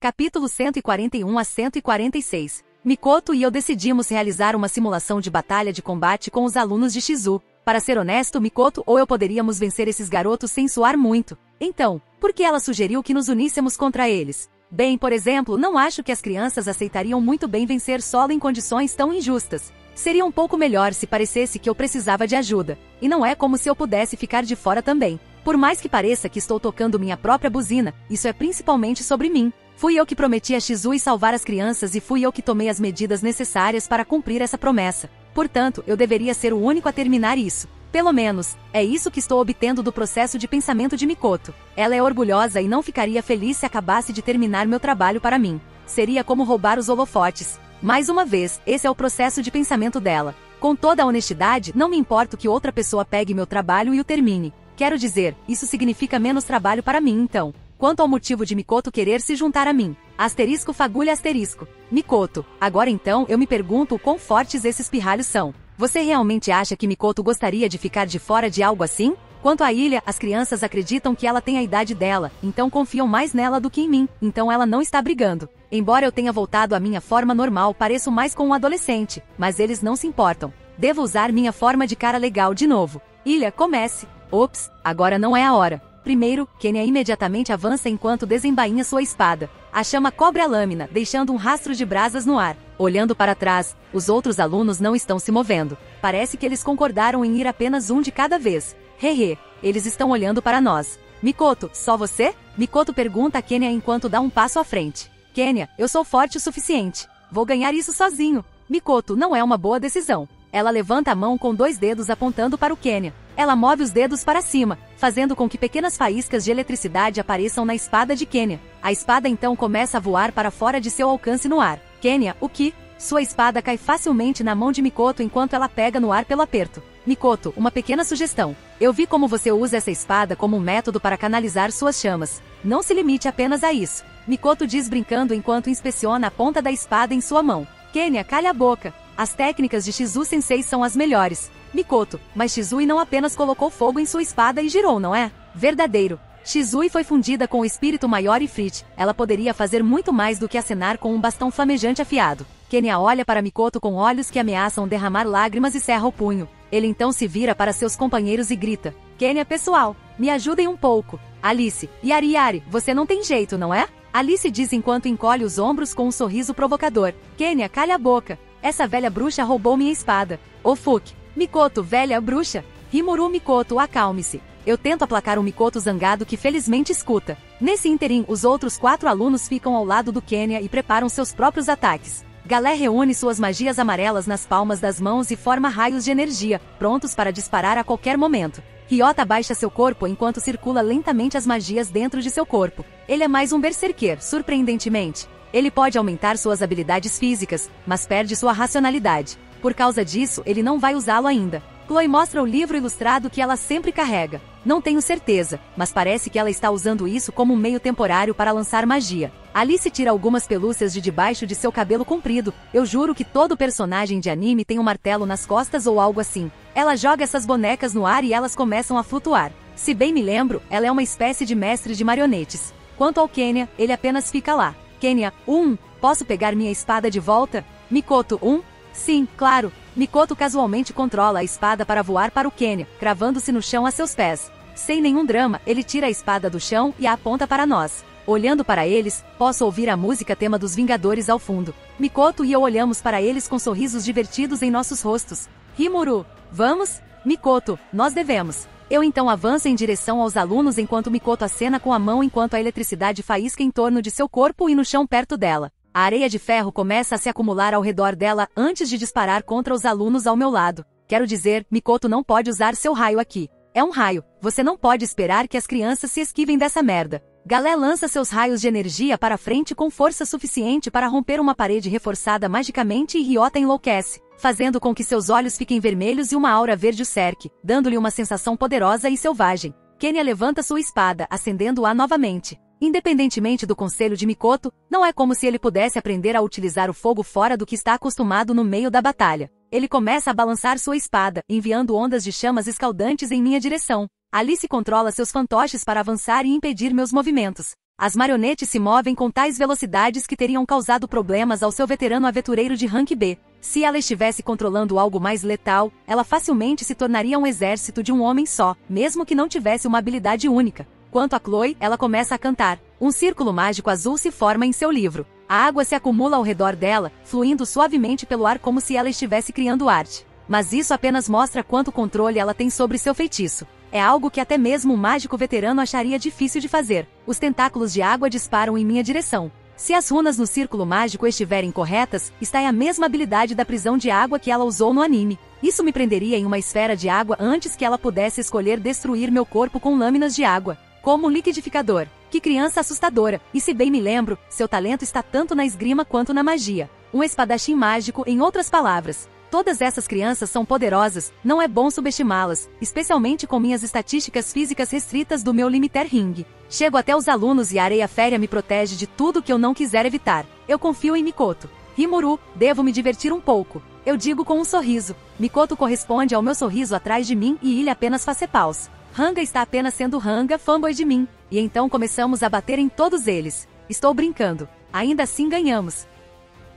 Capítulo 141 a 146. Mikoto e eu decidimos realizar uma simulação de batalha de combate com os alunos de Shizu. Para ser honesto, Mikoto ou eu poderíamos vencer esses garotos sem suar muito. Então, por que ela sugeriu que nos uníssemos contra eles? Bem, por exemplo, não acho que as crianças aceitariam muito bem vencer solo em condições tão injustas. Seria um pouco melhor se parecesse que eu precisava de ajuda. E não é como se eu pudesse ficar de fora também. Por mais que pareça que estou tocando minha própria buzina, isso é principalmente sobre mim. Fui eu que prometi a Shizui salvar as crianças e fui eu que tomei as medidas necessárias para cumprir essa promessa. Portanto, eu deveria ser o único a terminar isso. Pelo menos, é isso que estou obtendo do processo de pensamento de Mikoto. Ela é orgulhosa e não ficaria feliz se acabasse de terminar meu trabalho para mim. Seria como roubar os holofotes. Mais uma vez, esse é o processo de pensamento dela. Com toda a honestidade, não me importo que outra pessoa pegue meu trabalho e o termine. Quero dizer, isso significa menos trabalho para mim então. Quanto ao motivo de Mikoto querer se juntar a mim. Asterisco fagulha asterisco. Mikoto, agora então eu me pergunto o quão fortes esses pirralhos são. Você realmente acha que Mikoto gostaria de ficar de fora de algo assim? Quanto à ilha, as crianças acreditam que ela tem a idade dela, então confiam mais nela do que em mim, então ela não está brigando. Embora eu tenha voltado à minha forma normal, pareço mais com um adolescente, mas eles não se importam. Devo usar minha forma de cara legal de novo. Ilha, comece. Ops, agora não é a hora. Primeiro, Kenya imediatamente avança enquanto desembainha sua espada. A chama cobre a lâmina, deixando um rastro de brasas no ar. Olhando para trás, os outros alunos não estão se movendo. Parece que eles concordaram em ir apenas um de cada vez. Hehe, eles estão olhando para nós. Mikoto, só você? Mikoto pergunta a Kenya enquanto dá um passo à frente. Kenya, eu sou forte o suficiente. Vou ganhar isso sozinho. Mikoto, não é uma boa decisão. Ela levanta a mão com dois dedos apontando para o Kenya. Ela move os dedos para cima, fazendo com que pequenas faíscas de eletricidade apareçam na espada de Kenya. A espada então começa a voar para fora de seu alcance no ar. Kenya, o que? Sua espada cai facilmente na mão de Mikoto enquanto ela pega no ar pelo aperto. Mikoto, uma pequena sugestão. Eu vi como você usa essa espada como um método para canalizar suas chamas. Não se limite apenas a isso. Mikoto diz brincando enquanto inspeciona a ponta da espada em sua mão. Kenya, calha a boca. As técnicas de Shizu Sensei são as melhores. Mikoto, mas Shizui não apenas colocou fogo em sua espada e girou, não é? Verdadeiro. Shizui foi fundida com o espírito maior e Frit. Ela poderia fazer muito mais do que acenar com um bastão flamejante afiado. Kenya olha para Mikoto com olhos que ameaçam derramar lágrimas e cerra o punho. Ele então se vira para seus companheiros e grita: Kenya, pessoal, me ajudem um pouco. Alice, Yari Yari, você não tem jeito, não é? Alice diz enquanto encolhe os ombros com um sorriso provocador. Kenya, calha a boca. Essa velha bruxa roubou minha espada. Ofuk, Mikoto, velha bruxa. Rimuru Mikoto, acalme-se. Eu tento aplacar um Mikoto zangado que felizmente escuta. Nesse interim, os outros quatro alunos ficam ao lado do Kenya e preparam seus próprios ataques. Galé reúne suas magias amarelas nas palmas das mãos e forma raios de energia, prontos para disparar a qualquer momento. Ryota baixa seu corpo enquanto circula lentamente as magias dentro de seu corpo. Ele é mais um berserker, surpreendentemente. Ele pode aumentar suas habilidades físicas, mas perde sua racionalidade. Por causa disso, ele não vai usá-lo ainda. Chloe mostra o livro ilustrado que ela sempre carrega. Não tenho certeza, mas parece que ela está usando isso como um meio temporário para lançar magia. Alice tira algumas pelúcias de debaixo de seu cabelo comprido. Eu juro que todo personagem de anime tem um martelo nas costas ou algo assim. Ela joga essas bonecas no ar e elas começam a flutuar. Se bem me lembro, ela é uma espécie de mestre de marionetes. Quanto ao Kenya, ele apenas fica lá. Kenya, um, posso pegar minha espada de volta? Mikoto, um, Sim, claro. Mikoto casualmente controla a espada para voar para o Quênia, cravando-se no chão a seus pés. Sem nenhum drama, ele tira a espada do chão e a aponta para nós. Olhando para eles, posso ouvir a música tema dos Vingadores ao fundo. Mikoto e eu olhamos para eles com sorrisos divertidos em nossos rostos. Rimuru, vamos? Mikoto, nós devemos. Eu então avanço em direção aos alunos enquanto Mikoto acena com a mão enquanto a eletricidade faísca em torno de seu corpo e no chão perto dela. A areia de ferro começa a se acumular ao redor dela antes de disparar contra os alunos ao meu lado. Quero dizer, Mikoto não pode usar seu raio aqui. É um raio. Você não pode esperar que as crianças se esquivem dessa merda. Galé lança seus raios de energia para frente com força suficiente para romper uma parede reforçada magicamente e Ryota enlouquece, fazendo com que seus olhos fiquem vermelhos e uma aura verde o cerque, dando-lhe uma sensação poderosa e selvagem. Kenya levanta sua espada, acendendo-a novamente. Independentemente do conselho de Mikoto, não é como se ele pudesse aprender a utilizar o fogo fora do que está acostumado no meio da batalha. Ele começa a balançar sua espada, enviando ondas de chamas escaldantes em minha direção. Alice controla seus fantoches para avançar e impedir meus movimentos. As marionetes se movem com tais velocidades que teriam causado problemas ao seu veterano aventureiro de rank B. Se ela estivesse controlando algo mais letal, ela facilmente se tornaria um exército de um homem só, mesmo que não tivesse uma habilidade única. Quanto a Chloe, ela começa a cantar. Um círculo mágico azul se forma em seu livro. A água se acumula ao redor dela, fluindo suavemente pelo ar como se ela estivesse criando arte. Mas isso apenas mostra quanto controle ela tem sobre seu feitiço. É algo que até mesmo um mágico veterano acharia difícil de fazer. Os tentáculos de água disparam em minha direção. Se as runas no círculo mágico estiverem corretas, está em a mesma habilidade da prisão de água que ela usou no anime. Isso me prenderia em uma esfera de água antes que ela pudesse escolher destruir meu corpo com lâminas de água. Como liquidificador. Que criança assustadora. E se bem me lembro, seu talento está tanto na esgrima quanto na magia. Um espadachim mágico, em outras palavras. Todas essas crianças são poderosas, não é bom subestimá-las, especialmente com minhas estatísticas físicas restritas do meu limiter ring. Chego até os alunos e a areia férrea me protege de tudo que eu não quiser evitar. Eu confio em Mikoto. Rimuru, devo me divertir um pouco. Eu digo com um sorriso. Mikoto corresponde ao meu sorriso atrás de mim e ele apenas faz paus. Hanga está apenas sendo Hanga fanboy de mim. E então começamos a bater em todos eles. Estou brincando. Ainda assim ganhamos.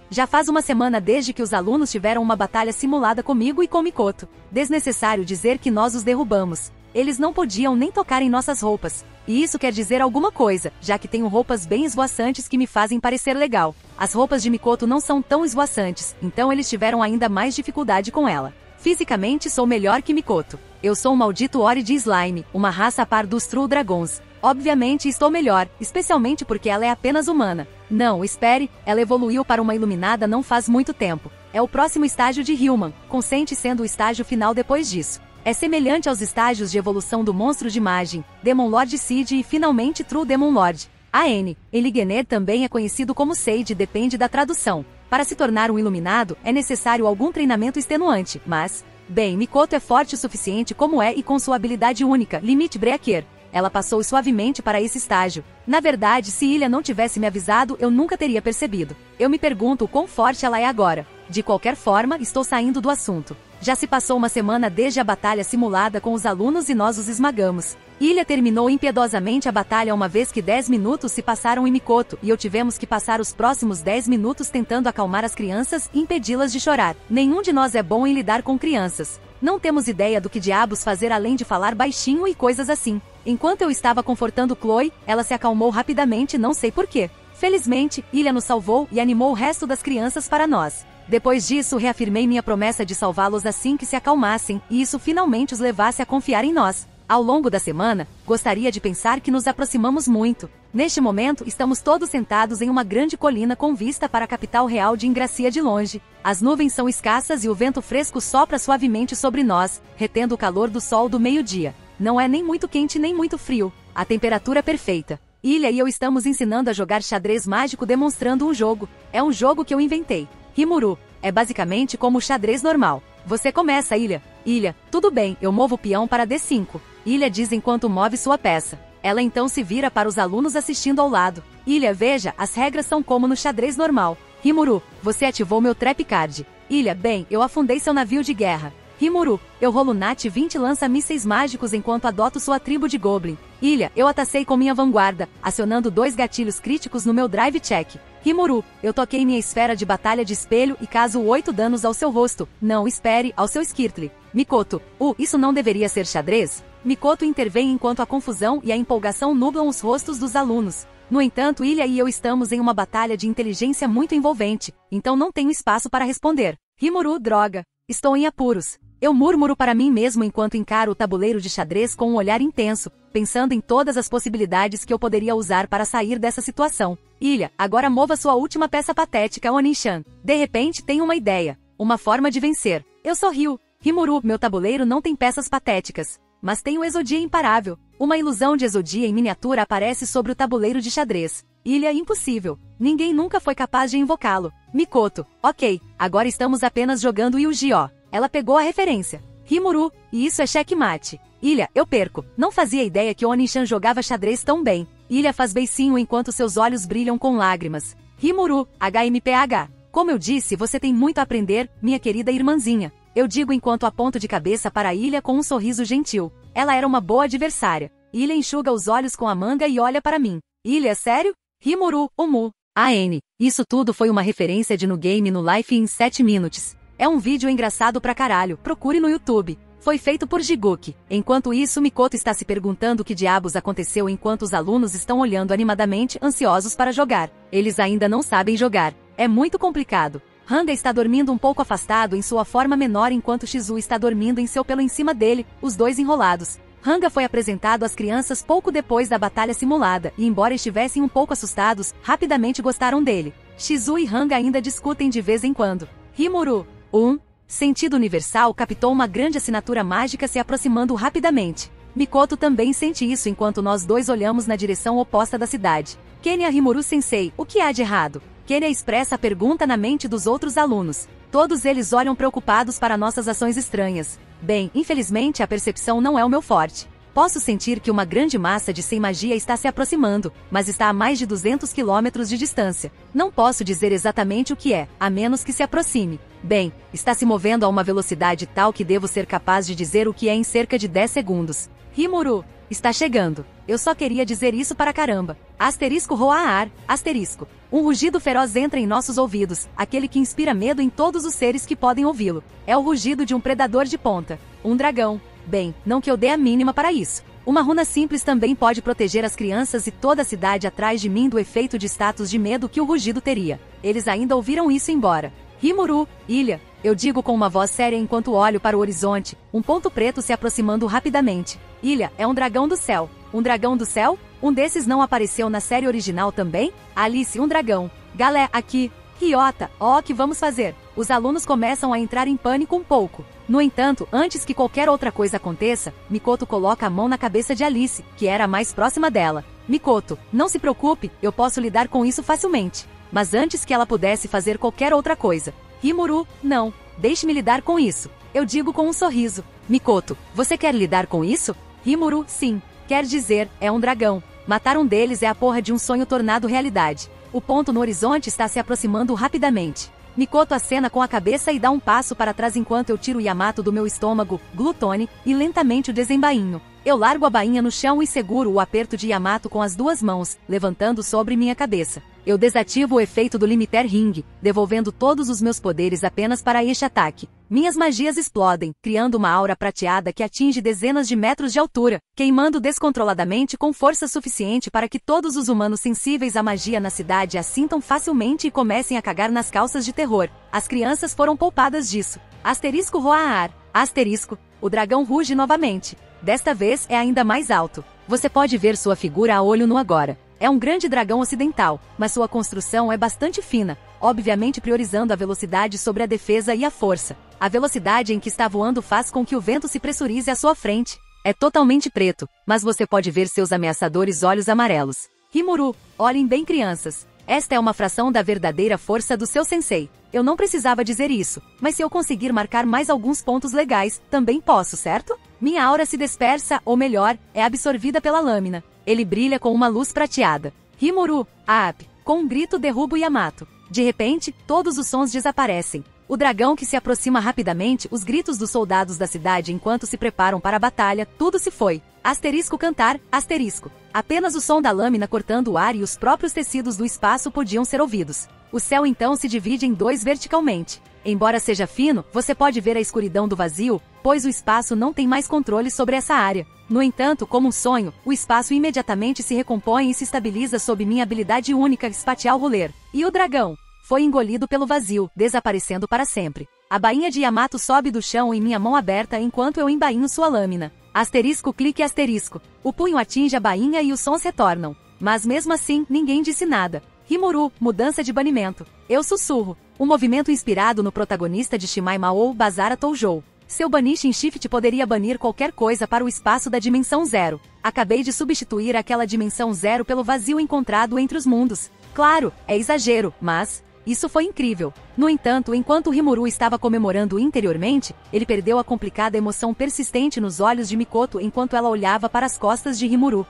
Já faz uma semana desde que os alunos tiveram uma batalha simulada comigo e com Mikoto. Desnecessário dizer que nós os derrubamos. Eles não podiam nem tocar em nossas roupas. E isso quer dizer alguma coisa, já que tenho roupas bem esvoaçantes que me fazem parecer legal. As roupas de Mikoto não são tão esvoaçantes, então eles tiveram ainda mais dificuldade com ela. Fisicamente sou melhor que Mikoto. Eu sou um maldito Ori de Slime, uma raça par dos True Dragons. Obviamente estou melhor, especialmente porque ela é apenas humana. Não, espere, ela evoluiu para uma iluminada não faz muito tempo. É o próximo estágio de Human, consente sendo o estágio final depois disso. É semelhante aos estágios de evolução do monstro de imagem, Demon Lord Seed e finalmente True Demon Lord. A N. Eligener também é conhecido como Sage depende da tradução. Para se tornar um iluminado, é necessário algum treinamento extenuante, mas... Bem, Mikoto é forte o suficiente como é e com sua habilidade única, Limite Breaker ela passou suavemente para esse estágio. Na verdade, se Ilha não tivesse me avisado, eu nunca teria percebido. Eu me pergunto o quão forte ela é agora. De qualquer forma, estou saindo do assunto. Já se passou uma semana desde a batalha simulada com os alunos e nós os esmagamos. Ilha terminou impiedosamente a batalha uma vez que 10 minutos se passaram em Mikoto e eu tivemos que passar os próximos 10 minutos tentando acalmar as crianças e impedi-las de chorar. Nenhum de nós é bom em lidar com crianças. Não temos ideia do que diabos fazer além de falar baixinho e coisas assim. Enquanto eu estava confortando Chloe, ela se acalmou rapidamente não sei porquê. Felizmente, Ilha nos salvou e animou o resto das crianças para nós. Depois disso, reafirmei minha promessa de salvá-los assim que se acalmassem, e isso finalmente os levasse a confiar em nós. Ao longo da semana, gostaria de pensar que nos aproximamos muito. Neste momento, estamos todos sentados em uma grande colina com vista para a capital real de Ingracia de longe. As nuvens são escassas e o vento fresco sopra suavemente sobre nós, retendo o calor do sol do meio-dia. Não é nem muito quente nem muito frio. A temperatura é perfeita. Ilha e eu estamos ensinando a jogar xadrez mágico demonstrando um jogo. É um jogo que eu inventei. Rimuru. É basicamente como o xadrez normal. Você começa, Ilha. Ilha, tudo bem, eu movo o peão para D5. Ilha diz enquanto move sua peça. Ela então se vira para os alunos assistindo ao lado. Ilha, veja, as regras são como no xadrez normal. Rimuru, você ativou meu trap card. Ilha, bem, eu afundei seu navio de guerra. Rimuru, eu rolo Nat 20 lança mísseis mágicos enquanto adoto sua tribo de Goblin. Ilha, eu atacei com minha vanguarda, acionando dois gatilhos críticos no meu drive check. Rimuru, eu toquei minha esfera de batalha de espelho e caso 8 danos ao seu rosto. Não espere, ao seu Skirtle. Mikoto, uh, isso não deveria ser xadrez? Mikoto intervém enquanto a confusão e a empolgação nublam os rostos dos alunos. No entanto, Ilha e eu estamos em uma batalha de inteligência muito envolvente, então não tenho espaço para responder. Rimuru, droga. Estou em apuros. Eu murmuro para mim mesmo enquanto encaro o tabuleiro de xadrez com um olhar intenso, pensando em todas as possibilidades que eu poderia usar para sair dessa situação. Ilha, agora mova sua última peça patética, Onishan. De repente, tenho uma ideia. Uma forma de vencer. Eu sorrio. Rimuru, meu tabuleiro não tem peças patéticas. Mas tem o Exodia imparável. Uma ilusão de Exodia em miniatura aparece sobre o tabuleiro de xadrez. Ilha impossível. Ninguém nunca foi capaz de invocá-lo. Mikoto. Ok, agora estamos apenas jogando Yu-Gi-Oh! Ela pegou a referência. Rimuru, e isso é checkmate. Ilha, eu perco. Não fazia ideia que Onishan jogava xadrez tão bem. Ilha faz beicinho enquanto seus olhos brilham com lágrimas. Rimuru, HMPH. Como eu disse, você tem muito a aprender, minha querida irmãzinha. Eu digo enquanto aponto de cabeça para Ilha com um sorriso gentil. Ela era uma boa adversária. Ilha enxuga os olhos com a manga e olha para mim. Ilha, sério? Rimuru, Omu. AN. Isso tudo foi uma referência de no game no Life in 7 Minutes. É um vídeo engraçado pra caralho, procure no YouTube. Foi feito por Jiguki. Enquanto isso, Mikoto está se perguntando o que diabos aconteceu enquanto os alunos estão olhando animadamente, ansiosos para jogar. Eles ainda não sabem jogar. É muito complicado. Hanga está dormindo um pouco afastado em sua forma menor enquanto Shizu está dormindo em seu pelo em cima dele, os dois enrolados. Hanga foi apresentado às crianças pouco depois da batalha simulada, e embora estivessem um pouco assustados, rapidamente gostaram dele. Shizu e Hanga ainda discutem de vez em quando. Rimuru, um sentido universal captou uma grande assinatura mágica se aproximando rapidamente. Mikoto também sente isso enquanto nós dois olhamos na direção oposta da cidade. Kenya Rimuru Sensei, o que há de errado? Kenya expressa a pergunta na mente dos outros alunos. Todos eles olham preocupados para nossas ações estranhas. Bem, infelizmente a percepção não é o meu forte. Posso sentir que uma grande massa de sem magia está se aproximando, mas está a mais de 200 quilômetros de distância. Não posso dizer exatamente o que é, a menos que se aproxime. Bem, está se movendo a uma velocidade tal que devo ser capaz de dizer o que é em cerca de 10 segundos. Rimuru, está chegando. Eu só queria dizer isso para caramba. Asterisco Roaar, asterisco. Um rugido feroz entra em nossos ouvidos, aquele que inspira medo em todos os seres que podem ouvi-lo. É o rugido de um predador de ponta. Um dragão. Bem, não que eu dê a mínima para isso. Uma runa simples também pode proteger as crianças e toda a cidade atrás de mim do efeito de status de medo que o rugido teria. Eles ainda ouviram isso embora. Rimuru, ilha, eu digo com uma voz séria enquanto olho para o horizonte, um ponto preto se aproximando rapidamente. Ilha, é um dragão do céu. Um dragão do céu? Um desses não apareceu na série original também? Alice, um dragão. Galé, aqui. Ryota, ó, oh, que vamos fazer? Os alunos começam a entrar em pânico um pouco. No entanto, antes que qualquer outra coisa aconteça, Mikoto coloca a mão na cabeça de Alice, que era a mais próxima dela. Mikoto, não se preocupe, eu posso lidar com isso facilmente. Mas antes que ela pudesse fazer qualquer outra coisa, Rimuru, não, deixe-me lidar com isso. Eu digo com um sorriso. Mikoto, você quer lidar com isso? Rimuru, sim. Quer dizer, é um dragão. Matar um deles é a porra de um sonho tornado realidade. O ponto no horizonte está se aproximando rapidamente. Mikoto acena com a cabeça e dá um passo para trás enquanto eu tiro o Yamato do meu estômago, glutone, e lentamente o desembainho. Eu largo a bainha no chão e seguro o aperto de Yamato com as duas mãos, levantando sobre minha cabeça. Eu desativo o efeito do Limiter Ring, devolvendo todos os meus poderes apenas para este ataque. Minhas magias explodem, criando uma aura prateada que atinge dezenas de metros de altura, queimando descontroladamente com força suficiente para que todos os humanos sensíveis à magia na cidade a sintam facilmente e comecem a cagar nas calças de terror. As crianças foram poupadas disso. Asterisco Roaar. Asterisco. O dragão ruge novamente. Desta vez é ainda mais alto. Você pode ver sua figura a olho nu agora. É um grande dragão ocidental, mas sua construção é bastante fina, obviamente priorizando a velocidade sobre a defesa e a força. A velocidade em que está voando faz com que o vento se pressurize à sua frente. É totalmente preto, mas você pode ver seus ameaçadores olhos amarelos. Rimuru, olhem bem crianças. Esta é uma fração da verdadeira força do seu sensei. Eu não precisava dizer isso, mas se eu conseguir marcar mais alguns pontos legais, também posso, certo? Minha aura se dispersa, ou melhor, é absorvida pela lâmina. Ele brilha com uma luz prateada. Rimuru, Aap, com um grito derruba o Yamato. De repente, todos os sons desaparecem. O dragão que se aproxima rapidamente, os gritos dos soldados da cidade enquanto se preparam para a batalha, tudo se foi. Asterisco cantar, asterisco. Apenas o som da lâmina cortando o ar e os próprios tecidos do espaço podiam ser ouvidos. O céu então se divide em dois verticalmente. Embora seja fino, você pode ver a escuridão do vazio, pois o espaço não tem mais controle sobre essa área. No entanto, como um sonho, o espaço imediatamente se recompõe e se estabiliza sob minha habilidade única espacial roller. E o dragão? Foi engolido pelo vazio, desaparecendo para sempre. A bainha de Yamato sobe do chão em minha mão aberta enquanto eu embainho sua lâmina. Asterisco clique asterisco. O punho atinge a bainha e os sons retornam. Mas mesmo assim, ninguém disse nada. Rimuru, mudança de banimento. Eu sussurro. Um movimento inspirado no protagonista de Shimai Mao Bazara Toujou. Seu Banishing Shift poderia banir qualquer coisa para o espaço da dimensão zero. Acabei de substituir aquela dimensão zero pelo vazio encontrado entre os mundos. Claro, é exagero, mas... Isso foi incrível. No entanto, enquanto Rimuru estava comemorando interiormente, ele perdeu a complicada emoção persistente nos olhos de Mikoto enquanto ela olhava para as costas de Rimuru.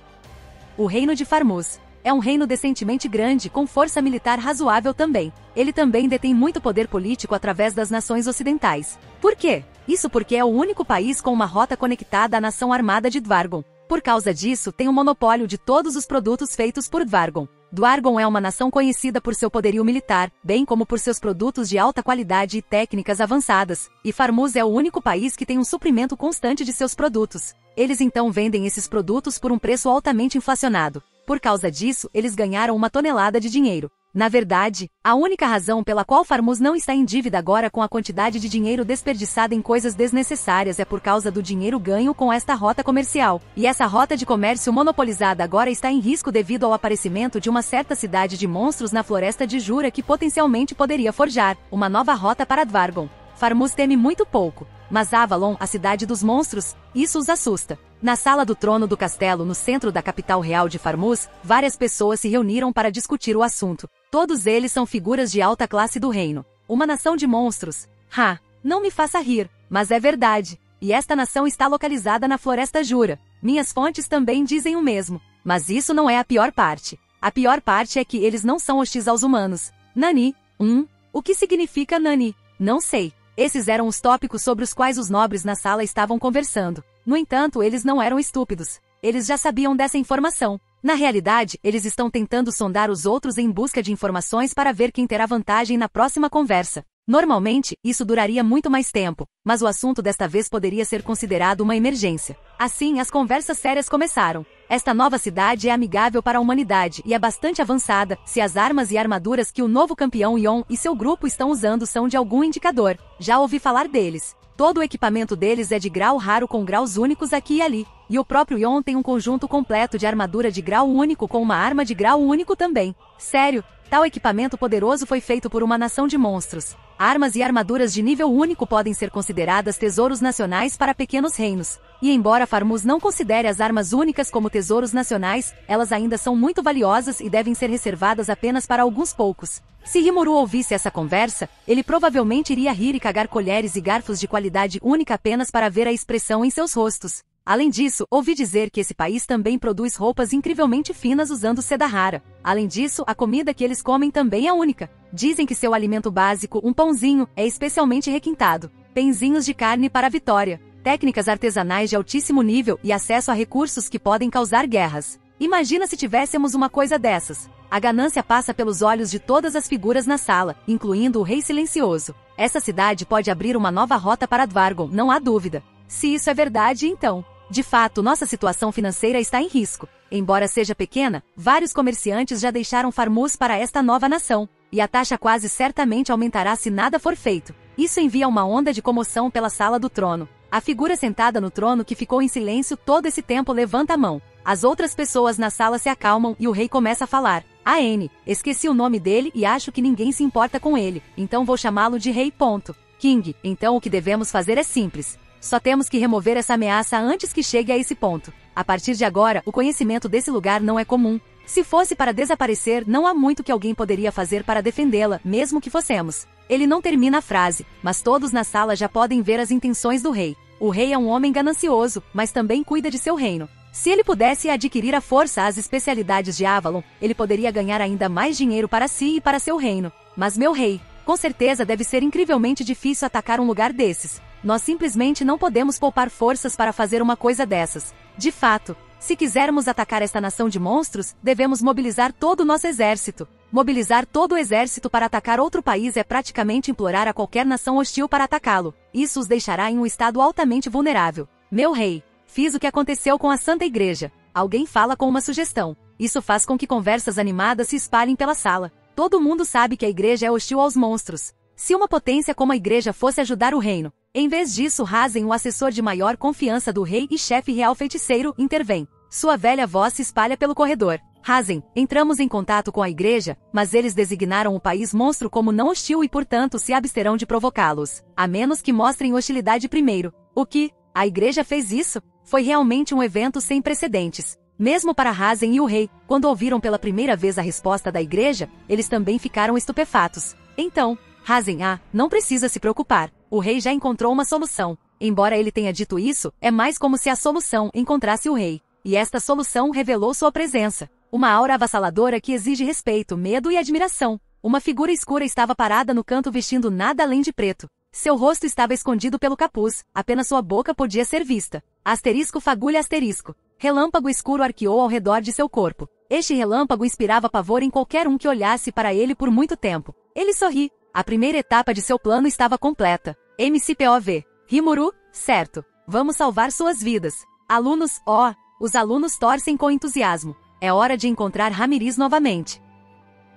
O reino de Farmuz. É um reino decentemente grande, com força militar razoável também. Ele também detém muito poder político através das nações ocidentais. Por quê? Isso porque é o único país com uma rota conectada à nação armada de Dvargon. Por causa disso, tem o um monopólio de todos os produtos feitos por Dvargon. Dwargon é uma nação conhecida por seu poderio militar, bem como por seus produtos de alta qualidade e técnicas avançadas, e Farmuz é o único país que tem um suprimento constante de seus produtos. Eles então vendem esses produtos por um preço altamente inflacionado. Por causa disso, eles ganharam uma tonelada de dinheiro. Na verdade, a única razão pela qual Farmuz não está em dívida agora com a quantidade de dinheiro desperdiçada em coisas desnecessárias é por causa do dinheiro ganho com esta rota comercial. E essa rota de comércio monopolizada agora está em risco devido ao aparecimento de uma certa cidade de monstros na floresta de Jura que potencialmente poderia forjar uma nova rota para Dvargon. Farmuz teme muito pouco, mas Avalon, a cidade dos monstros, isso os assusta. Na sala do trono do castelo, no centro da capital real de Farmuz, várias pessoas se reuniram para discutir o assunto. Todos eles são figuras de alta classe do reino. Uma nação de monstros. Ha! Não me faça rir, mas é verdade. E esta nação está localizada na Floresta Jura. Minhas fontes também dizem o mesmo. Mas isso não é a pior parte. A pior parte é que eles não são hostis aos humanos. Nani. Hum? O que significa Nani? Não sei. Esses eram os tópicos sobre os quais os nobres na sala estavam conversando. No entanto, eles não eram estúpidos. Eles já sabiam dessa informação. Na realidade, eles estão tentando sondar os outros em busca de informações para ver quem terá vantagem na próxima conversa. Normalmente, isso duraria muito mais tempo, mas o assunto desta vez poderia ser considerado uma emergência. Assim, as conversas sérias começaram. Esta nova cidade é amigável para a humanidade e é bastante avançada se as armas e armaduras que o novo campeão Yon e seu grupo estão usando são de algum indicador. Já ouvi falar deles. Todo o equipamento deles é de grau raro com graus únicos aqui e ali. E o próprio Yon tem um conjunto completo de armadura de grau único com uma arma de grau único também. Sério, tal equipamento poderoso foi feito por uma nação de monstros. Armas e armaduras de nível único podem ser consideradas tesouros nacionais para pequenos reinos. E embora Farmuz não considere as armas únicas como tesouros nacionais, elas ainda são muito valiosas e devem ser reservadas apenas para alguns poucos. Se Rimuru ouvisse essa conversa, ele provavelmente iria rir e cagar colheres e garfos de qualidade única apenas para ver a expressão em seus rostos. Além disso, ouvi dizer que esse país também produz roupas incrivelmente finas usando seda rara. Além disso, a comida que eles comem também é única. Dizem que seu alimento básico, um pãozinho, é especialmente requintado. Penzinhos de carne para a vitória. Técnicas artesanais de altíssimo nível e acesso a recursos que podem causar guerras. Imagina se tivéssemos uma coisa dessas. A ganância passa pelos olhos de todas as figuras na sala, incluindo o Rei Silencioso. Essa cidade pode abrir uma nova rota para Dvargon, não há dúvida. Se isso é verdade, então, de fato, nossa situação financeira está em risco. Embora seja pequena, vários comerciantes já deixaram Farmuz para esta nova nação, e a taxa quase certamente aumentará se nada for feito. Isso envia uma onda de comoção pela sala do trono. A figura sentada no trono que ficou em silêncio todo esse tempo levanta a mão. As outras pessoas na sala se acalmam e o rei começa a falar. A N, esqueci o nome dele e acho que ninguém se importa com ele, então vou chamá-lo de rei ponto. King, então o que devemos fazer é simples. Só temos que remover essa ameaça antes que chegue a esse ponto. A partir de agora, o conhecimento desse lugar não é comum. Se fosse para desaparecer, não há muito que alguém poderia fazer para defendê-la, mesmo que fossemos. Ele não termina a frase, mas todos na sala já podem ver as intenções do rei. O rei é um homem ganancioso, mas também cuida de seu reino. Se ele pudesse adquirir à força as especialidades de Avalon, ele poderia ganhar ainda mais dinheiro para si e para seu reino. Mas meu rei, com certeza deve ser incrivelmente difícil atacar um lugar desses. Nós simplesmente não podemos poupar forças para fazer uma coisa dessas. De fato, se quisermos atacar esta nação de monstros, devemos mobilizar todo o nosso exército. Mobilizar todo o exército para atacar outro país é praticamente implorar a qualquer nação hostil para atacá-lo. Isso os deixará em um estado altamente vulnerável. Meu rei, fiz o que aconteceu com a Santa Igreja. Alguém fala com uma sugestão. Isso faz com que conversas animadas se espalhem pela sala. Todo mundo sabe que a igreja é hostil aos monstros. Se uma potência como a igreja fosse ajudar o reino, em vez disso, Razen, o assessor de maior confiança do rei e chefe real feiticeiro, intervém. Sua velha voz se espalha pelo corredor. Razen, entramos em contato com a igreja, mas eles designaram o país monstro como não hostil e portanto se absterão de provocá-los, a menos que mostrem hostilidade primeiro. O que? A igreja fez isso? Foi realmente um evento sem precedentes. Mesmo para Razen e o rei, quando ouviram pela primeira vez a resposta da igreja, eles também ficaram estupefatos. Então, Razen A, não precisa se preocupar. O rei já encontrou uma solução. Embora ele tenha dito isso, é mais como se a solução encontrasse o rei. E esta solução revelou sua presença. Uma aura avassaladora que exige respeito, medo e admiração. Uma figura escura estava parada no canto vestindo nada além de preto. Seu rosto estava escondido pelo capuz, apenas sua boca podia ser vista. Asterisco fagulha asterisco. Relâmpago escuro arqueou ao redor de seu corpo. Este relâmpago inspirava pavor em qualquer um que olhasse para ele por muito tempo. Ele sorri. A primeira etapa de seu plano estava completa. MCPOV. Rimuru, certo. Vamos salvar suas vidas. Alunos, ó, oh, os alunos torcem com entusiasmo. É hora de encontrar Ramiris novamente.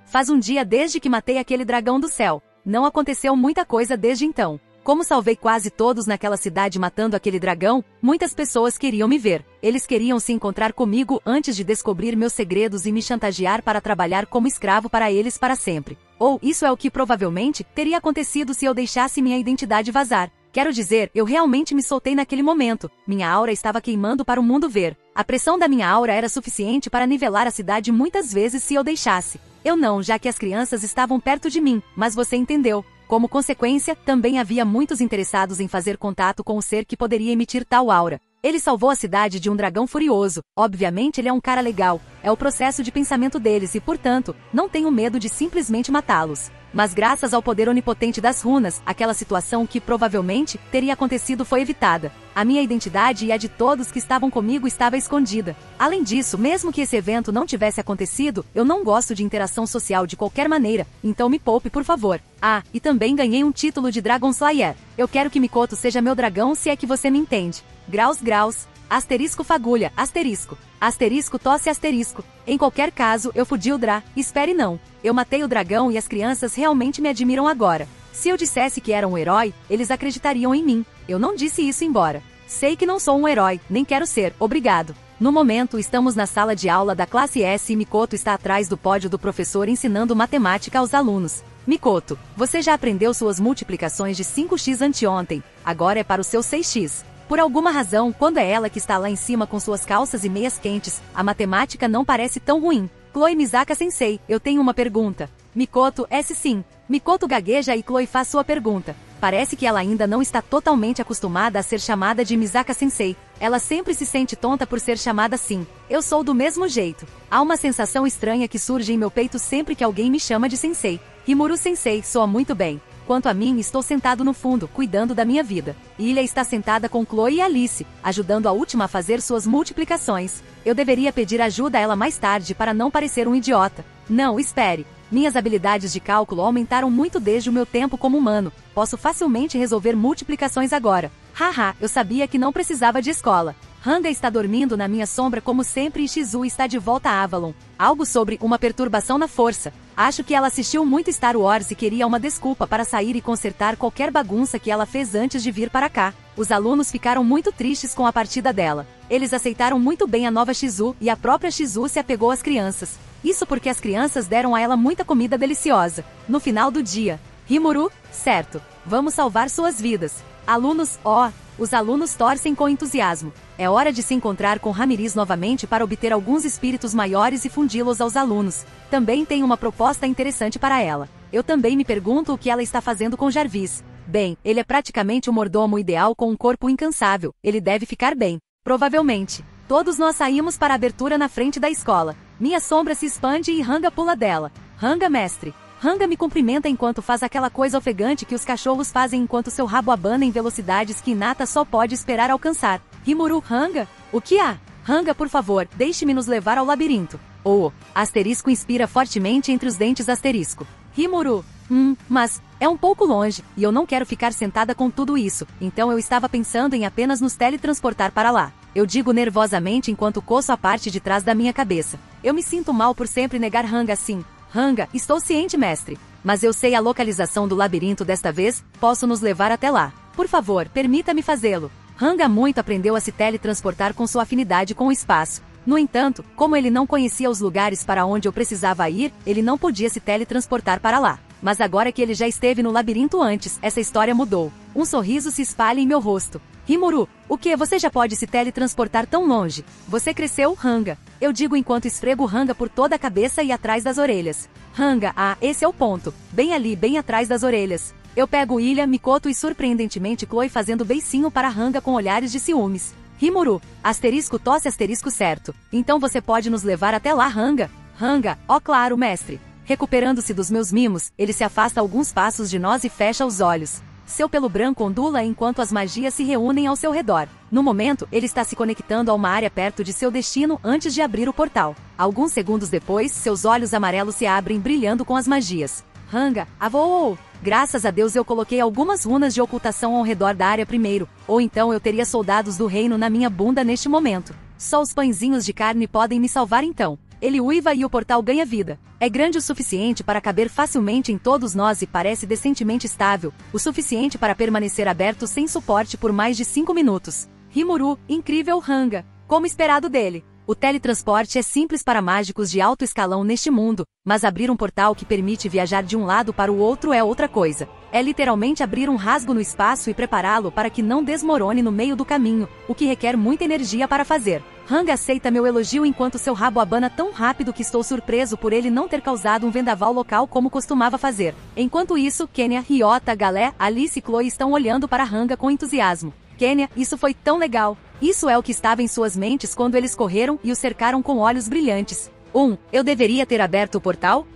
Faz um dia desde que matei aquele dragão do céu. Não aconteceu muita coisa desde então. Como salvei quase todos naquela cidade matando aquele dragão, muitas pessoas queriam me ver. Eles queriam se encontrar comigo antes de descobrir meus segredos e me chantagear para trabalhar como escravo para eles para sempre. Ou isso é o que provavelmente teria acontecido se eu deixasse minha identidade vazar. Quero dizer, eu realmente me soltei naquele momento. Minha aura estava queimando para o mundo ver. A pressão da minha aura era suficiente para nivelar a cidade muitas vezes se eu deixasse. Eu não, já que as crianças estavam perto de mim, mas você entendeu. Como consequência, também havia muitos interessados em fazer contato com o ser que poderia emitir tal aura. Ele salvou a cidade de um dragão furioso. Obviamente ele é um cara legal. É o processo de pensamento deles e, portanto, não tenho medo de simplesmente matá-los. Mas graças ao poder onipotente das runas, aquela situação que provavelmente teria acontecido foi evitada. A minha identidade e a de todos que estavam comigo estava escondida. Além disso, mesmo que esse evento não tivesse acontecido, eu não gosto de interação social de qualquer maneira, então me poupe por favor. Ah, e também ganhei um título de Dragon Slayer. Eu quero que Mikoto seja meu dragão se é que você me entende. Graus graus, Asterisco fagulha, asterisco. Asterisco tosse asterisco. Em qualquer caso, eu fudi o Dra. Espere não. Eu matei o dragão e as crianças realmente me admiram agora. Se eu dissesse que era um herói, eles acreditariam em mim. Eu não disse isso embora. Sei que não sou um herói, nem quero ser, obrigado. No momento, estamos na sala de aula da classe S e Mikoto está atrás do pódio do professor ensinando matemática aos alunos. Mikoto, você já aprendeu suas multiplicações de 5x anteontem, agora é para o seu 6x. Por alguma razão, quando é ela que está lá em cima com suas calças e meias quentes, a matemática não parece tão ruim. Chloe Misaka Sensei, eu tenho uma pergunta. Mikoto, S sim. Mikoto gagueja e Chloe faz sua pergunta. Parece que ela ainda não está totalmente acostumada a ser chamada de Misaka Sensei. Ela sempre se sente tonta por ser chamada assim. Eu sou do mesmo jeito. Há uma sensação estranha que surge em meu peito sempre que alguém me chama de Sensei. Rimuru Sensei soa muito bem. Quanto a mim, estou sentado no fundo, cuidando da minha vida. Ilha está sentada com Chloe e Alice, ajudando a última a fazer suas multiplicações. Eu deveria pedir ajuda a ela mais tarde para não parecer um idiota. Não, espere. Minhas habilidades de cálculo aumentaram muito desde o meu tempo como humano. Posso facilmente resolver multiplicações agora. Haha, eu sabia que não precisava de escola. Hanga está dormindo na minha sombra como sempre e Shizu está de volta a Avalon. Algo sobre uma perturbação na força. Acho que ela assistiu muito Star Wars e queria uma desculpa para sair e consertar qualquer bagunça que ela fez antes de vir para cá. Os alunos ficaram muito tristes com a partida dela. Eles aceitaram muito bem a nova Shizu e a própria Shizu se apegou às crianças. Isso porque as crianças deram a ela muita comida deliciosa. No final do dia, Rimuru, certo. Vamos salvar suas vidas. Alunos, ó, oh, os alunos torcem com entusiasmo. É hora de se encontrar com Ramiris novamente para obter alguns espíritos maiores e fundi-los aos alunos. Também tem uma proposta interessante para ela. Eu também me pergunto o que ela está fazendo com Jarvis. Bem, ele é praticamente o mordomo ideal com um corpo incansável. Ele deve ficar bem. Provavelmente. Todos nós saímos para a abertura na frente da escola. Minha sombra se expande e Ranga pula dela. Ranga, mestre. Hanga me cumprimenta enquanto faz aquela coisa ofegante que os cachorros fazem enquanto seu rabo abana em velocidades que Nata só pode esperar alcançar. Rimuru, Hanga? O que há? Hanga, por favor, deixe-me nos levar ao labirinto. Oh, asterisco inspira fortemente entre os dentes asterisco. Rimuru, hum, mas, é um pouco longe, e eu não quero ficar sentada com tudo isso, então eu estava pensando em apenas nos teletransportar para lá. Eu digo nervosamente enquanto coço a parte de trás da minha cabeça. Eu me sinto mal por sempre negar Hanga assim, Ranga, estou ciente, mestre. Mas eu sei a localização do labirinto desta vez, posso nos levar até lá. Por favor, permita-me fazê-lo. Ranga muito aprendeu a se teletransportar com sua afinidade com o espaço. No entanto, como ele não conhecia os lugares para onde eu precisava ir, ele não podia se teletransportar para lá. Mas agora que ele já esteve no labirinto antes, essa história mudou. Um sorriso se espalha em meu rosto. Rimuru, o que? Você já pode se teletransportar tão longe? Você cresceu, Ranga. Eu digo enquanto esfrego Ranga por toda a cabeça e atrás das orelhas. Ranga, ah, esse é o ponto. Bem ali, bem atrás das orelhas. Eu pego Ilha, Mikoto e surpreendentemente Chloe fazendo beicinho para Ranga com olhares de ciúmes. Rimuru, asterisco tosse asterisco certo. Então você pode nos levar até lá, Ranga? Ranga, ó claro, mestre. Recuperando-se dos meus mimos, ele se afasta alguns passos de nós e fecha os olhos. Seu pelo branco ondula enquanto as magias se reúnem ao seu redor. No momento, ele está se conectando a uma área perto de seu destino antes de abrir o portal. Alguns segundos depois, seus olhos amarelos se abrem brilhando com as magias. Ranga, avô! Graças a Deus eu coloquei algumas runas de ocultação ao redor da área primeiro, ou então eu teria soldados do reino na minha bunda neste momento. Só os pãezinhos de carne podem me salvar então. Ele uiva e o portal ganha vida. É grande o suficiente para caber facilmente em todos nós e parece decentemente estável, o suficiente para permanecer aberto sem suporte por mais de 5 minutos. Rimuru, incrível Ranga, como esperado dele. O teletransporte é simples para mágicos de alto escalão neste mundo, mas abrir um portal que permite viajar de um lado para o outro é outra coisa. É literalmente abrir um rasgo no espaço e prepará-lo para que não desmorone no meio do caminho, o que requer muita energia para fazer. Hang aceita meu elogio enquanto seu rabo abana tão rápido que estou surpreso por ele não ter causado um vendaval local como costumava fazer. Enquanto isso, Kenya, Ryota, Galé, Alice e Chloe estão olhando para Hanga com entusiasmo. Kenya, isso foi tão legal. Isso é o que estava em suas mentes quando eles correram e o cercaram com olhos brilhantes. 1. Um, eu deveria ter aberto o portal?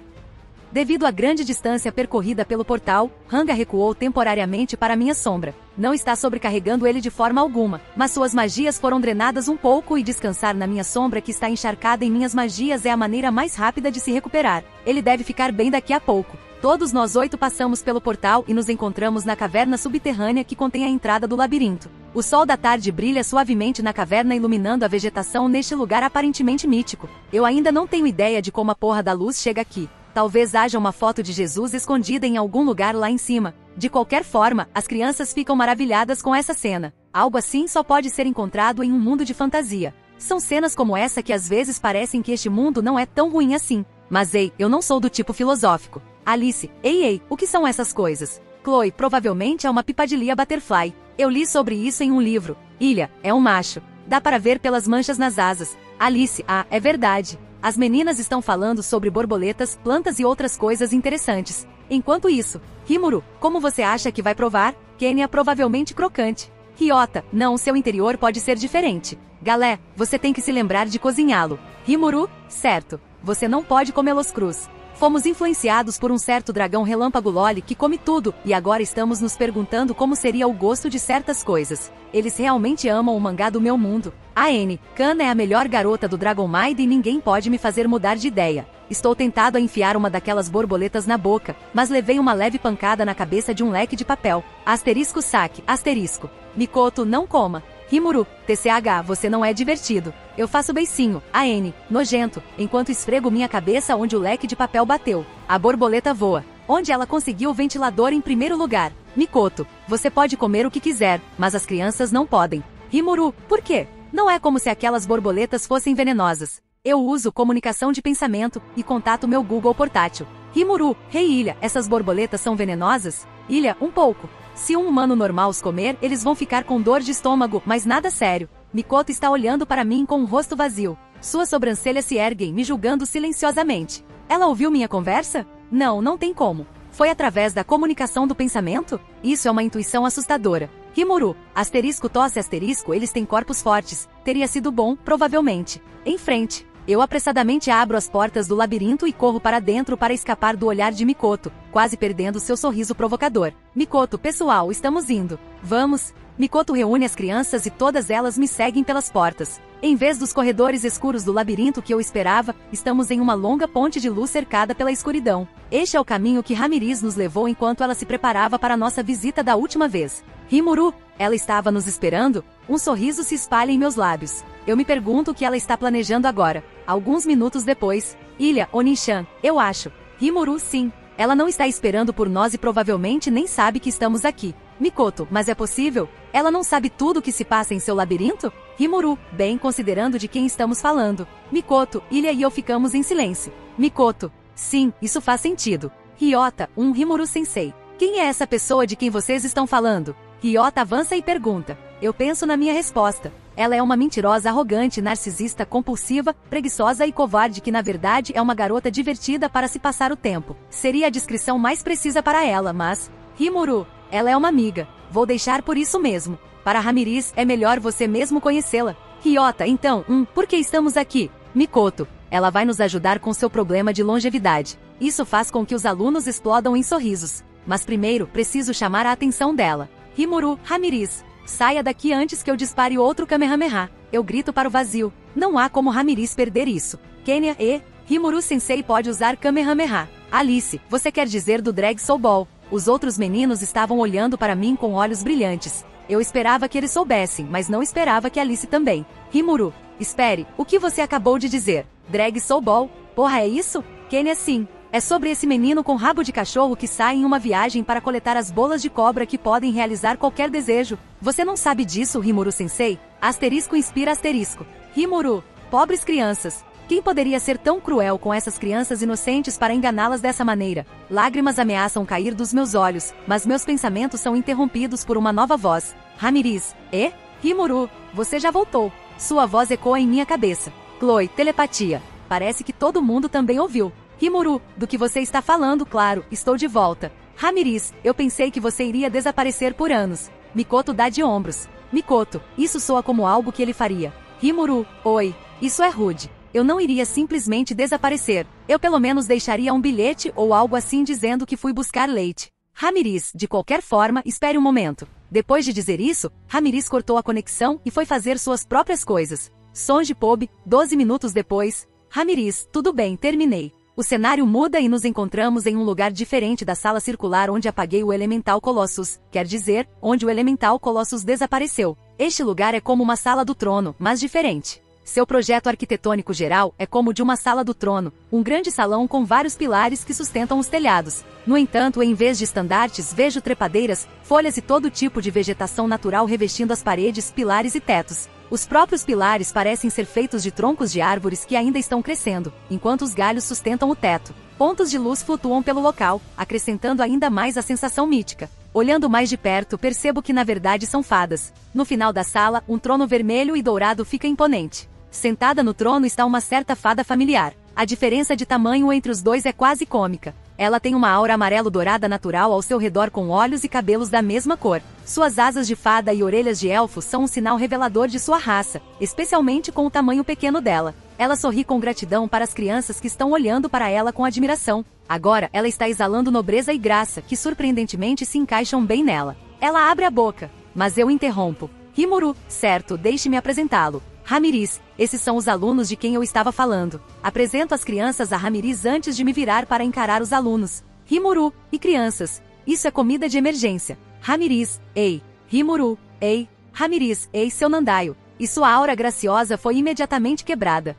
Devido à grande distância percorrida pelo portal, Hanga recuou temporariamente para minha sombra. Não está sobrecarregando ele de forma alguma, mas suas magias foram drenadas um pouco e descansar na minha sombra que está encharcada em minhas magias é a maneira mais rápida de se recuperar. Ele deve ficar bem daqui a pouco. Todos nós oito passamos pelo portal e nos encontramos na caverna subterrânea que contém a entrada do labirinto. O sol da tarde brilha suavemente na caverna iluminando a vegetação neste lugar aparentemente mítico. Eu ainda não tenho ideia de como a porra da luz chega aqui. Talvez haja uma foto de Jesus escondida em algum lugar lá em cima. De qualquer forma, as crianças ficam maravilhadas com essa cena. Algo assim só pode ser encontrado em um mundo de fantasia. São cenas como essa que às vezes parecem que este mundo não é tão ruim assim. Mas ei, eu não sou do tipo filosófico. Alice, ei ei, o que são essas coisas? Chloe, provavelmente é uma pipadilha butterfly. Eu li sobre isso em um livro. Ilha, é um macho. Dá para ver pelas manchas nas asas. Alice, ah, é verdade. As meninas estão falando sobre borboletas, plantas e outras coisas interessantes. Enquanto isso, Rimuru, como você acha que vai provar? Kenya provavelmente crocante. Ryota, não, seu interior pode ser diferente. Galé, você tem que se lembrar de cozinhá-lo. Rimuru, certo. Você não pode comê-los crus. Fomos influenciados por um certo dragão relâmpago Loli que come tudo, e agora estamos nos perguntando como seria o gosto de certas coisas. Eles realmente amam o mangá do meu mundo. A N, Kana é a melhor garota do Dragon Maid e ninguém pode me fazer mudar de ideia. Estou tentado a enfiar uma daquelas borboletas na boca, mas levei uma leve pancada na cabeça de um leque de papel. Asterisco saque, asterisco. Mikoto, não coma. Rimuru, TCH, você não é divertido. Eu faço beicinho, a N, nojento, enquanto esfrego minha cabeça onde o leque de papel bateu. A borboleta voa. Onde ela conseguiu o ventilador em primeiro lugar. Mikoto, você pode comer o que quiser, mas as crianças não podem. Rimuru, por quê? Não é como se aquelas borboletas fossem venenosas. Eu uso comunicação de pensamento e contato meu Google portátil. Rimuru, rei hey Ilha, essas borboletas são venenosas? Ilha, um pouco. Se um humano normal os comer, eles vão ficar com dor de estômago, mas nada sério. Mikoto está olhando para mim com um rosto vazio. Suas sobrancelhas se erguem, me julgando silenciosamente. Ela ouviu minha conversa? Não, não tem como. Foi através da comunicação do pensamento? Isso é uma intuição assustadora. Rimuru, asterisco tosse asterisco, eles têm corpos fortes. Teria sido bom, provavelmente. Em frente. Eu apressadamente abro as portas do labirinto e corro para dentro para escapar do olhar de Mikoto, quase perdendo seu sorriso provocador. Mikoto, pessoal, estamos indo. Vamos. Mikoto reúne as crianças e todas elas me seguem pelas portas. Em vez dos corredores escuros do labirinto que eu esperava, estamos em uma longa ponte de luz cercada pela escuridão. Este é o caminho que Ramiriz nos levou enquanto ela se preparava para nossa visita da última vez. Rimuru, ela estava nos esperando? Um sorriso se espalha em meus lábios. Eu me pergunto o que ela está planejando agora. Alguns minutos depois, Ilha, Onishan, eu acho. Rimuru, sim. Ela não está esperando por nós e provavelmente nem sabe que estamos aqui. Mikoto, mas é possível? Ela não sabe tudo o que se passa em seu labirinto? Rimuru, bem considerando de quem estamos falando. Mikoto, Ilha e eu ficamos em silêncio. Mikoto, sim, isso faz sentido. Ryota, um Rimuru sensei. Quem é essa pessoa de quem vocês estão falando? Ryota avança e pergunta. Eu penso na minha resposta. Ela é uma mentirosa arrogante, narcisista, compulsiva, preguiçosa e covarde que na verdade é uma garota divertida para se passar o tempo. Seria a descrição mais precisa para ela, mas... Rimuru, ela é uma amiga. Vou deixar por isso mesmo. Para Ramiriz, é melhor você mesmo conhecê-la. Ryota, então, hum, por que estamos aqui? Mikoto, ela vai nos ajudar com seu problema de longevidade. Isso faz com que os alunos explodam em sorrisos. mas primeiro preciso chamar a atenção dela. Rimuru, Ramiriz, saia daqui antes que eu dispare outro Kamehameha. Eu grito para o vazio. Não há como Ramiriz perder isso. Kenya e Rimuru Sensei pode usar Kamehameha. Alice, você quer dizer do Drag Soul Ball. Os outros meninos estavam olhando para mim com olhos brilhantes. Eu esperava que eles soubessem, mas não esperava que Alice também. Rimuru, espere, o que você acabou de dizer? Drag Soul Ball? Porra, é isso? Kenya sim. É sobre esse menino com rabo de cachorro que sai em uma viagem para coletar as bolas de cobra que podem realizar qualquer desejo. Você não sabe disso, Rimuru Sensei? Asterisco inspira asterisco. Rimuru, pobres crianças. Quem poderia ser tão cruel com essas crianças inocentes para enganá-las dessa maneira? Lágrimas ameaçam cair dos meus olhos, mas meus pensamentos são interrompidos por uma nova voz. Ramiriz, e? Rimuru, você já voltou. Sua voz ecoa em minha cabeça. Chloe, telepatia. Parece que todo mundo também ouviu. Rimuru, do que você está falando, claro, estou de volta. Ramiriz, eu pensei que você iria desaparecer por anos. Mikoto dá de ombros. Mikoto, isso soa como algo que ele faria. Rimuru, oi, isso é rude. Eu não iria simplesmente desaparecer. Eu pelo menos deixaria um bilhete ou algo assim dizendo que fui buscar leite. Ramiriz, de qualquer forma, espere um momento. Depois de dizer isso, Ramiriz cortou a conexão e foi fazer suas próprias coisas. Songe Pobe, 12 minutos depois. Ramiriz, tudo bem, terminei. O cenário muda e nos encontramos em um lugar diferente da sala circular onde apaguei o Elemental Colossus, quer dizer, onde o Elemental Colossus desapareceu. Este lugar é como uma sala do trono, mas diferente. Seu projeto arquitetônico geral é como o de uma sala do trono, um grande salão com vários pilares que sustentam os telhados. No entanto, em vez de estandartes, vejo trepadeiras, folhas e todo tipo de vegetação natural revestindo as paredes, pilares e tetos. Os próprios pilares parecem ser feitos de troncos de árvores que ainda estão crescendo, enquanto os galhos sustentam o teto. Pontos de luz flutuam pelo local, acrescentando ainda mais a sensação mítica. Olhando mais de perto, percebo que na verdade são fadas. No final da sala, um trono vermelho e dourado fica imponente. Sentada no trono está uma certa fada familiar. A diferença de tamanho entre os dois é quase cômica. Ela tem uma aura amarelo-dourada natural ao seu redor com olhos e cabelos da mesma cor. Suas asas de fada e orelhas de elfo são um sinal revelador de sua raça, especialmente com o tamanho pequeno dela. Ela sorri com gratidão para as crianças que estão olhando para ela com admiração. Agora, ela está exalando nobreza e graça, que surpreendentemente se encaixam bem nela. Ela abre a boca, mas eu interrompo. Rimuru, certo, deixe-me apresentá-lo. Ramiriz, esses são os alunos de quem eu estava falando. Apresento as crianças a Ramiriz antes de me virar para encarar os alunos. Rimuru, e crianças. Isso é comida de emergência. Ramiriz, ei. Rimuru, ei. Ramiriz, ei seu Nandaio. E sua aura graciosa foi imediatamente quebrada.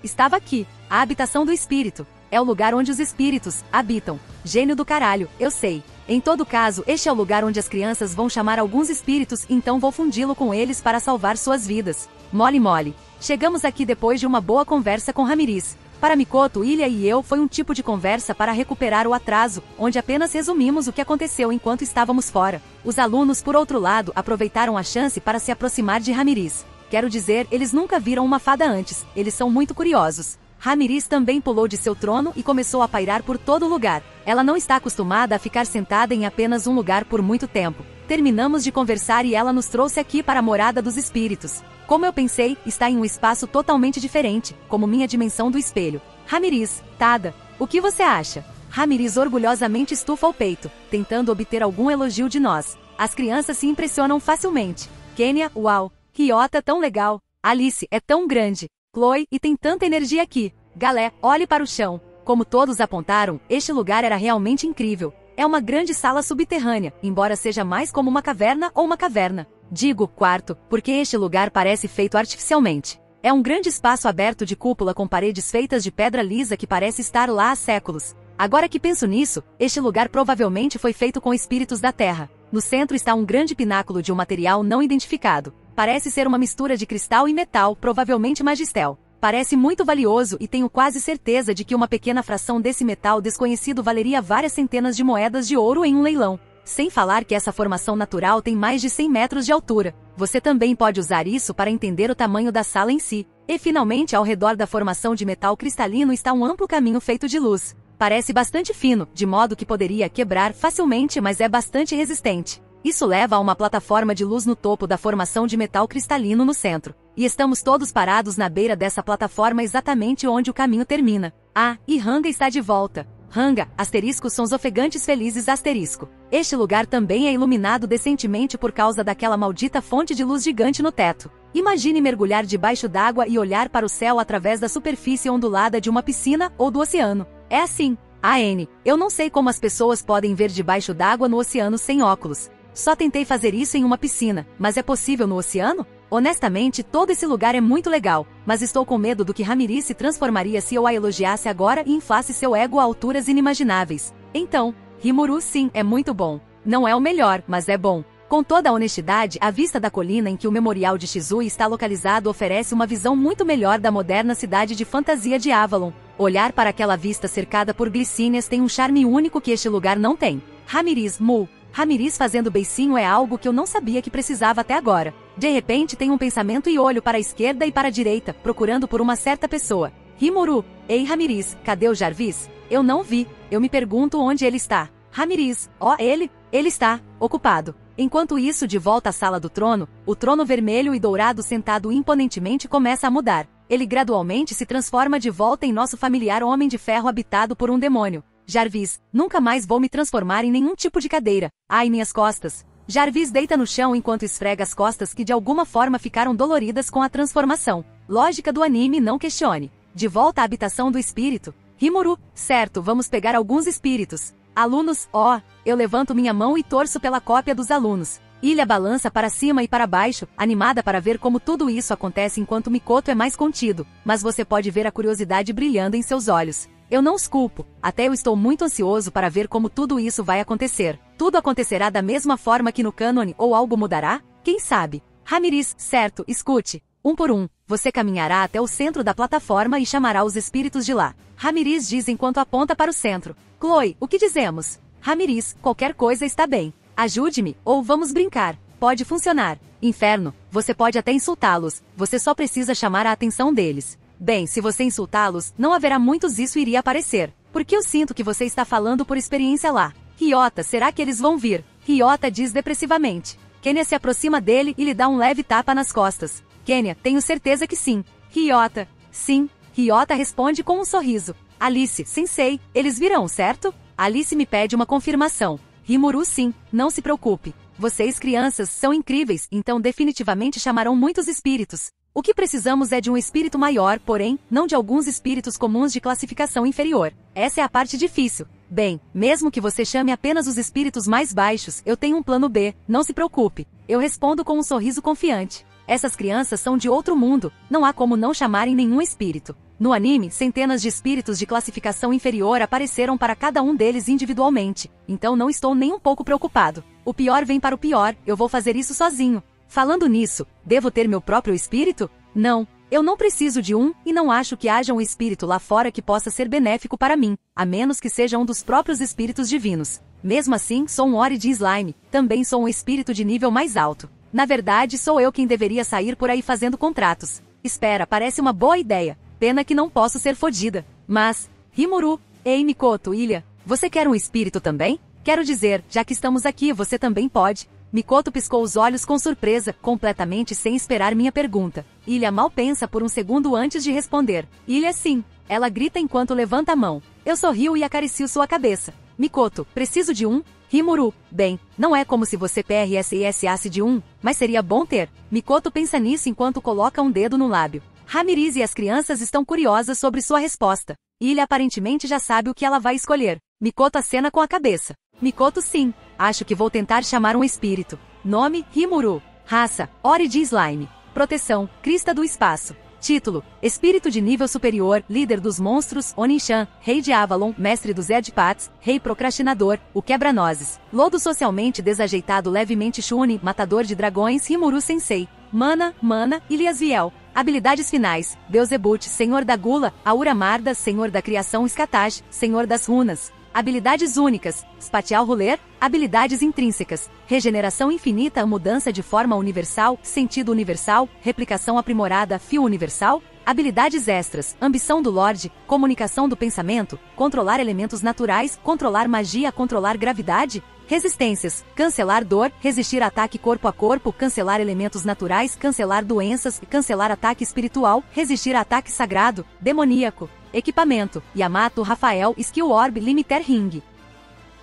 Estava aqui, a habitação do espírito. É o lugar onde os espíritos habitam. Gênio do caralho, eu sei. Em todo caso, este é o lugar onde as crianças vão chamar alguns espíritos, então vou fundi-lo com eles para salvar suas vidas. Mole mole. Chegamos aqui depois de uma boa conversa com Ramiriz. Para Mikoto, Ilha e eu foi um tipo de conversa para recuperar o atraso, onde apenas resumimos o que aconteceu enquanto estávamos fora. Os alunos, por outro lado, aproveitaram a chance para se aproximar de Ramiriz. Quero dizer, eles nunca viram uma fada antes, eles são muito curiosos. Ramiriz também pulou de seu trono e começou a pairar por todo lugar. Ela não está acostumada a ficar sentada em apenas um lugar por muito tempo. Terminamos de conversar e ela nos trouxe aqui para a morada dos espíritos. Como eu pensei, está em um espaço totalmente diferente, como minha dimensão do espelho. Ramiriz, Tada, o que você acha? Ramiriz orgulhosamente estufa o peito, tentando obter algum elogio de nós. As crianças se impressionam facilmente. Kenya, uau. Ryota, tão legal. Alice, é tão grande. Chloe, e tem tanta energia aqui. Galé, olhe para o chão. Como todos apontaram, este lugar era realmente incrível. É uma grande sala subterrânea, embora seja mais como uma caverna ou uma caverna. Digo quarto, porque este lugar parece feito artificialmente. É um grande espaço aberto de cúpula com paredes feitas de pedra lisa que parece estar lá há séculos. Agora que penso nisso, este lugar provavelmente foi feito com espíritos da Terra. No centro está um grande pináculo de um material não identificado. Parece ser uma mistura de cristal e metal, provavelmente magistel. Parece muito valioso e tenho quase certeza de que uma pequena fração desse metal desconhecido valeria várias centenas de moedas de ouro em um leilão. Sem falar que essa formação natural tem mais de 100 metros de altura. Você também pode usar isso para entender o tamanho da sala em si. E finalmente, ao redor da formação de metal cristalino está um amplo caminho feito de luz. Parece bastante fino, de modo que poderia quebrar facilmente, mas é bastante resistente. Isso leva a uma plataforma de luz no topo da formação de metal cristalino no centro. E estamos todos parados na beira dessa plataforma exatamente onde o caminho termina. Ah, e Hanga está de volta. Ranga, asterisco são os ofegantes felizes asterisco. Este lugar também é iluminado decentemente por causa daquela maldita fonte de luz gigante no teto. Imagine mergulhar debaixo d'água e olhar para o céu através da superfície ondulada de uma piscina ou do oceano. É assim. AN, eu não sei como as pessoas podem ver debaixo d'água no oceano sem óculos. Só tentei fazer isso em uma piscina, mas é possível no oceano? Honestamente, todo esse lugar é muito legal, mas estou com medo do que Ramiriz se transformaria se eu a elogiasse agora e inflasse seu ego a alturas inimagináveis. Então, Rimuru sim, é muito bom. Não é o melhor, mas é bom. Com toda a honestidade, a vista da colina em que o Memorial de Shizui está localizado oferece uma visão muito melhor da moderna cidade de fantasia de Avalon. Olhar para aquela vista cercada por glicínias tem um charme único que este lugar não tem. Ramiriz Mu, Ramiriz fazendo beicinho é algo que eu não sabia que precisava até agora. De repente tem um pensamento e olho para a esquerda e para a direita, procurando por uma certa pessoa. Rimuru, ei Ramiriz, cadê o Jarvis? Eu não vi, eu me pergunto onde ele está. Ramiriz, ó oh, ele, ele está, ocupado. Enquanto isso, de volta à sala do trono, o trono vermelho e dourado sentado imponentemente começa a mudar. Ele gradualmente se transforma de volta em nosso familiar homem de ferro habitado por um demônio. Jarvis, nunca mais vou me transformar em nenhum tipo de cadeira. Ai, minhas costas. Jarvis deita no chão enquanto esfrega as costas que de alguma forma ficaram doloridas com a transformação. Lógica do anime não questione. De volta à habitação do espírito. Rimuru, certo, vamos pegar alguns espíritos. Alunos, ó, oh, eu levanto minha mão e torço pela cópia dos alunos. Ilha balança para cima e para baixo, animada para ver como tudo isso acontece enquanto Mikoto é mais contido, mas você pode ver a curiosidade brilhando em seus olhos. Eu não os culpo, até eu estou muito ansioso para ver como tudo isso vai acontecer. Tudo acontecerá da mesma forma que no cânone ou algo mudará? Quem sabe? Ramiriz, certo, escute. Um por um, você caminhará até o centro da plataforma e chamará os espíritos de lá. Ramiriz diz enquanto aponta para o centro. Chloe, o que dizemos? Ramiriz, qualquer coisa está bem. Ajude-me, ou vamos brincar. Pode funcionar. Inferno, você pode até insultá-los, você só precisa chamar a atenção deles. Bem, se você insultá-los, não haverá muitos isso iria aparecer. Porque eu sinto que você está falando por experiência lá. Ryota, será que eles vão vir? Ryota diz depressivamente. Kenya se aproxima dele e lhe dá um leve tapa nas costas. Kenya, tenho certeza que sim. Ryota, sim. Ryota responde com um sorriso. Alice, sensei, eles virão, certo? Alice me pede uma confirmação. Rimuru sim, não se preocupe. Vocês crianças são incríveis, então definitivamente chamarão muitos espíritos. O que precisamos é de um espírito maior, porém, não de alguns espíritos comuns de classificação inferior. Essa é a parte difícil. Bem, mesmo que você chame apenas os espíritos mais baixos, eu tenho um plano B, não se preocupe. Eu respondo com um sorriso confiante. Essas crianças são de outro mundo, não há como não chamarem nenhum espírito. No anime, centenas de espíritos de classificação inferior apareceram para cada um deles individualmente, então não estou nem um pouco preocupado. O pior vem para o pior, eu vou fazer isso sozinho. Falando nisso, devo ter meu próprio espírito? Não, eu não preciso de um e não acho que haja um espírito lá fora que possa ser benéfico para mim, a menos que seja um dos próprios espíritos divinos. Mesmo assim, sou um Ori de Slime, também sou um espírito de nível mais alto. Na verdade, sou eu quem deveria sair por aí fazendo contratos. Espera, parece uma boa ideia. Pena que não posso ser fodida. Mas, Rimuru, ei Mikoto, Ilha, você quer um espírito também? Quero dizer, já que estamos aqui, você também pode. Mikoto piscou os olhos com surpresa, completamente sem esperar minha pergunta. Ilha mal pensa por um segundo antes de responder. Ilha sim. Ela grita enquanto levanta a mão. Eu sorrio e acaricio sua cabeça. Mikoto, preciso de um? Rimuru, bem, não é como se você PRSISasse de um, mas seria bom ter. Mikoto pensa nisso enquanto coloca um dedo no lábio. Ramiriz e as crianças estão curiosas sobre sua resposta. Ilha aparentemente já sabe o que ela vai escolher. Mikoto acena com a cabeça. Mikoto sim. Acho que vou tentar chamar um espírito. Nome, Rimuru. Raça, Ori de Slime. Proteção, Crista do Espaço. Título: Espírito de nível superior, líder dos monstros, Oninshan, rei de Avalon, mestre dos Edpats, rei procrastinador, o quebra-nozes. Lodo socialmente desajeitado levemente Shuni, matador de dragões, Rimuru Sensei. Mana, Mana, Iliasviel. Habilidades finais: Beelzebut, Senhor da Gula, Aura Marda, Senhor da Criação Skataj, Senhor das Runas. Habilidades únicas, Spatial Ruler, habilidades intrínsecas, regeneração infinita, mudança de forma universal, sentido universal, replicação aprimorada, fio universal, habilidades extras, ambição do Lorde, comunicação do pensamento, controlar elementos naturais, controlar magia, controlar gravidade, Resistências: cancelar dor, resistir ataque corpo a corpo, cancelar elementos naturais, cancelar doenças, cancelar ataque espiritual, resistir ataque sagrado, demoníaco. Equipamento: Yamato Rafael Skill Orb Limiter Ring.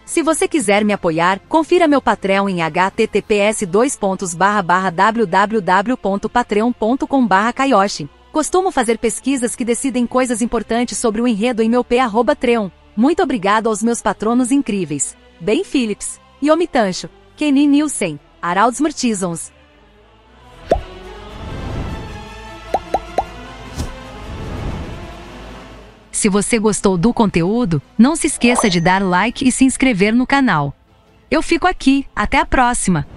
Se você quiser me apoiar, confira meu Patreon em https www.patreon.com Kayoshi. Costumo fazer pesquisas que decidem coisas importantes sobre o enredo em meu p@treon. Muito obrigado aos meus patronos incríveis. Ben Phillips, Yomi Tancho, Kenny Nielsen, Aralds Martisons. Se você gostou do conteúdo, não se esqueça de dar like e se inscrever no canal. Eu fico aqui, até a próxima!